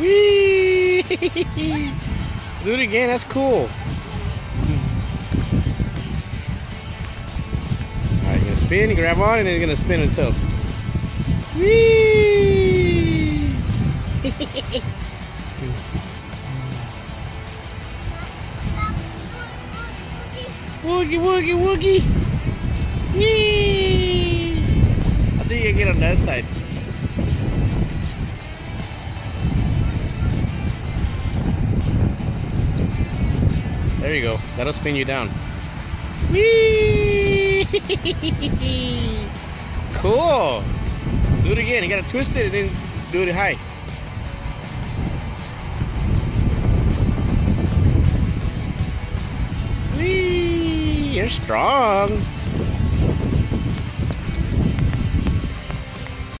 Whee! Do it again, that's cool. Alright, you're gonna spin, you grab on, and then you're gonna spin itself. Whee! Woogie, woogie, woogie! Whee! I think you can get on that side. There you go. That'll spin you down. Whee! cool. Do it again. You gotta twist it and then do it high. Whee! You're strong.